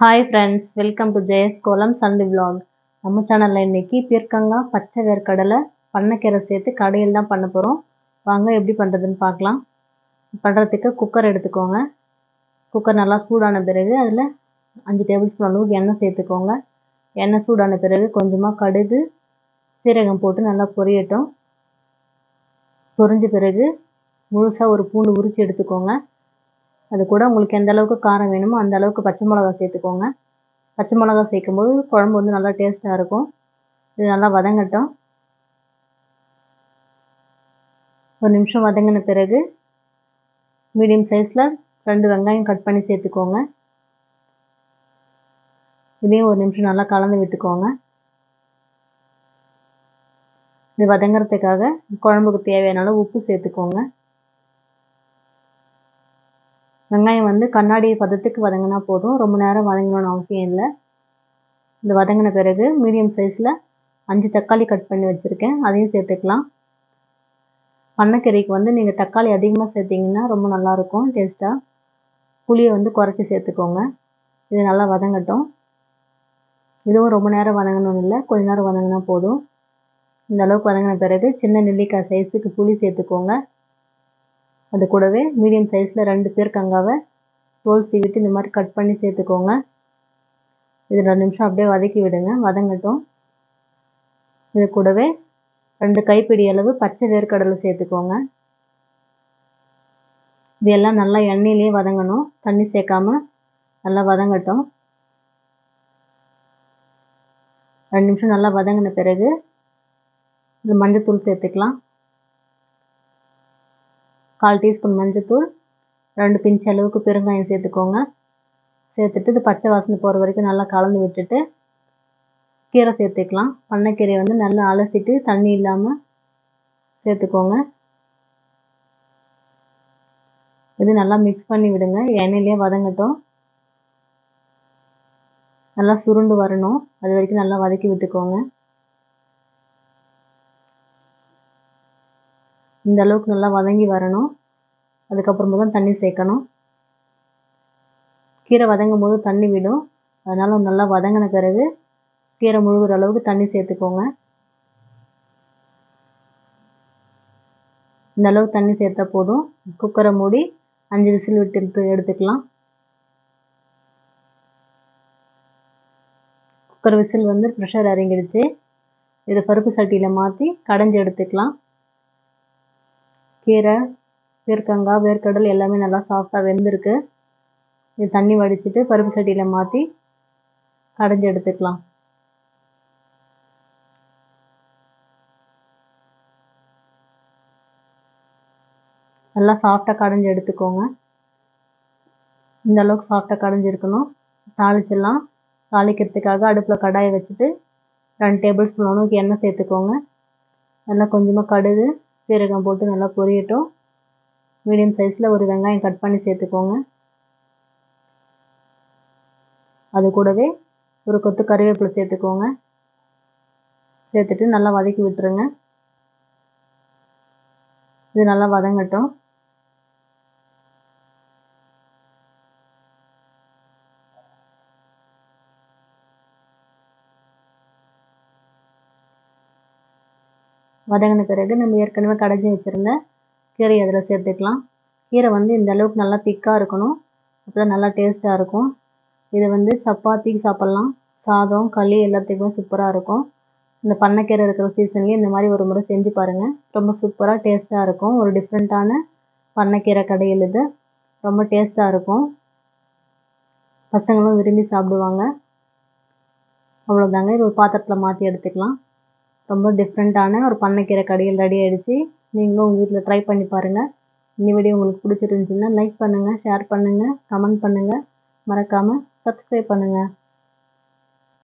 Hi friends welcome to Jaya's Kolam Sunday vlog. நம்ம சேனலில் இன்னைக்கு பீர்க்கங்காய் பச்சை வேர்க்கடலை பண்ணைக்கீரை சேர்த்து கடையில் தான் பண்ண போகிறோம் வாங்க எப்படி பண்ணுறதுன்னு பார்க்கலாம். பண்ணுறதுக்கு குக்கர் எடுத்துக்கோங்க. குக்கர் நல்லா சூடான பிறகு அதில் அஞ்சு டேபிள் ஸ்பூன் அளவுக்கு எண்ணெய் சேர்த்துக்கோங்க. எண்ணெய் சூடான பிறகு கொஞ்சமாக கடுகு சீரகம் போட்டு நல்லா பொரியட்டும். பொரிஞ்ச பிறகு முழுசாக ஒரு பூண்டு உரித்து எடுத்துக்கோங்க. அது கூட உங்களுக்கு எந்த அளவுக்கு காரம் வேணுமோ அந்த அளவுக்கு பச்சை மிளகா சேர்த்துக்கோங்க. பச்சை மிளகா சேர்க்கும் போது குழம்பு வந்து நல்லா டேஸ்ட்டாக இருக்கும். இது நல்லா வதங்கட்டும். ஒரு நிமிஷம் வதங்கின பிறகு மீடியம் சைஸில் ரெண்டு வெங்காயம் கட் பண்ணி சேர்த்துக்கோங்க. இதையும் ஒரு நிமிஷம் நல்லா கலந்து விட்டுக்கோங்க. இது வதங்கிறதுக்காக குழம்புக்கு தேவையான அளவு உப்பு சேர்த்துக்கோங்க. வெங்காயம் வந்து கண்ணாடி பதத்துக்கு வதங்கினா போதும். ரொம்ப நேரம் வதங்கணும்னு அவசியம் இல்லை. இந்த வதங்கின பிறகு மீடியம் சைஸில் அஞ்சு தக்காளி கட் பண்ணி வச்சுருக்கேன். அதையும் சேர்த்துக்கலாம். பண்ணக்கறிக்கு வந்து நீங்கள் தக்காளி அதிகமாக சேர்த்திங்கன்னா ரொம்ப நல்லாயிருக்கும் டேஸ்ட்டாக புளியை வந்து குறைச்சி சேர்த்துக்கோங்க. இது நல்லா வதங்கட்டும். இதுவும் ரொம்ப நேரம் வதங்கணும்னு இல்லை கொஞ்ச நேரம் வதங்கினா போதும். இந்த அளவுக்கு வதங்கின பிறகு சின்ன நெல்லிக்காய் சைஸுக்கு புளி சேர்த்துக்கோங்க. அது கூடவே மீடியம் சைஸில் ரெண்டு பேர் கங்காவை தோல் சீவிட்டு இந்த மாதிரி கட் பண்ணி சேர்த்துக்கோங்க. இது ரெண்டு நிமிஷம் அப்படியே வதக்கி விடுங்க. வதங்கட்டும். இது கூடவே ரெண்டு கைப்பிடி அளவு பச்சை வேர்க்கடலை சேர்த்துக்கோங்க. இது எல்லாம் நல்லா எண்ணெயிலேயே வதங்கணும். தண்ணி சேர்க்காம நல்லா வதங்கட்டும். ரெண்டு நிமிஷம் நல்லா வதங்கின பிறகு இது மஞ்சத்தூள் சேர்த்துக்கலாம். கால் டீஸ்பூன் மஞ்சத்தூள் ரெண்டு பிஞ்ச் அளவுக்கு பெருங்காயம் சேர்த்துக்கோங்க. சேர்த்துட்டு இது பச்சை வாசனை போகிற வரைக்கும் நல்லா கலந்து விட்டுட்டு கீரை சேர்த்துக்கலாம். பண்ணைக்கீரையை வந்து நல்லா அலசிட்டு தண்ணி இல்லாமல் சேர்த்துக்கோங்க. இது நல்லா மிக்ஸ் பண்ணி விடுங்க. எண்ணெயிலே வதங்கட்டும். நல்லா சுருண்டு வரணும். அது வரைக்கும் நல்லா வதக்கி விட்டுக்கோங்க. இந்த அளவுக்கு நல்லா வதங்கி வரணும். அதுக்கப்புறமா தான் தண்ணி சேர்க்கணும். கீரை வதங்கும் போது தண்ணி விடும். அதனால் நல்லா வதங்கின பிறகு கீரை முழுகிற அளவுக்கு தண்ணி சேர்த்துக்கோங்க. இந்த அளவுக்கு தண்ணி சேர்த்தா போதும். குக்கரை மூடி அஞ்சு விசில் விட்டு எடுத்து எடுத்துக்கலாம். குக்கர் விசில் வந்து ப்ரெஷர் இறங்கிடுச்சு. இதை பருப்பு சட்டியில் மாற்றி கடைஞ்சி எடுத்துக்கலாம். கீரை பீர்க்கங்காய் வேர்க்கடல் எல்லாமே நல்லா சாஃப்டாக வெந்திருக்கு. இது தண்ணி வடிச்சிட்டு பருப்பு சட்டியில் மாற்றி கடைஞ்சி எடுத்துக்கலாம். நல்லா சாஃப்டாக கடைஞ்சி எடுத்துக்கோங்க. இந்த அளவுக்கு சாஃப்டாக கடைஞ்சிருக்கணும் தாளிச்சிடலாம். தாளிக்கிறதுக்காக அடுப்பில் கடாயை வச்சுட்டு ரெண்டு டேபிள் ஸ்பூன் அளவுக்கு எண்ணெய் சேர்த்துக்கோங்க. நல்லா கொஞ்சமாக கடுகு சீரகம் போட்டு நல்லா பொரியட்டும். மீடியம் சைஸில் ஒரு வெங்காயம் கட் பண்ணி சேர்த்துக்கோங்க. அது கூடவே ஒரு கொத்து கருவேப்பிலை சேர்த்துக்கோங்க. சேர்த்துட்டு நல்லா வதக்கி விட்டுருங்க. இது நல்லா வதங்கட்டும். வதங்கின பிறகு நம்ம ஏற்கனவே கடைஞ்சி வச்சுருந்த கீரையை அதில் சேர்த்துக்கலாம். கீரை வந்து இந்த அளவுக்கு நல்லா திக்காக இருக்கணும். அப்போ தான் நல்லா டேஸ்ட்டாக இருக்கும். இதை வந்து சப்பாத்திக்கு சாப்பிட்லாம். சாதம் களி எல்லாத்துக்குமே சூப்பராக இருக்கும். இந்த பண்ணைக்கீரை இருக்கிற சீசன்லேயும் இந்த மாதிரி ஒரு முறை செஞ்சு பாருங்கள் ரொம்ப சூப்பராக டேஸ்ட்டாக இருக்கும். ஒரு டிஃப்ரெண்ட்டான பண்ணைக்கீரை கடையில் இது. ரொம்ப டேஸ்ட்டாக இருக்கும். பசங்களும் விரும்பி சாப்பிடுவாங்க. அவ்வளோதாங்க இது ஒரு பாத்திரத்தில் மாற்றி எடுத்துக்கலாம். ரொம்ப டிஃப்ரெண்ட்டான ஒரு பண்ணைக்கீரை கடையில் ரெடி ஆகிடுச்சு நீங்களும் உங்கள் வீட்டில் ட்ரை பண்ணி பாருங்கள் இந்த வீடியோ உங்களுக்கு பிடிச்சிருந்துச்சுன்னா லைக் பண்ணுங்கள் ஷேர் பண்ணுங்கள் கமெண்ட் பண்ணுங்கள் மறக்காமல் சப்ஸ்கிரைப் பண்ணுங்கள்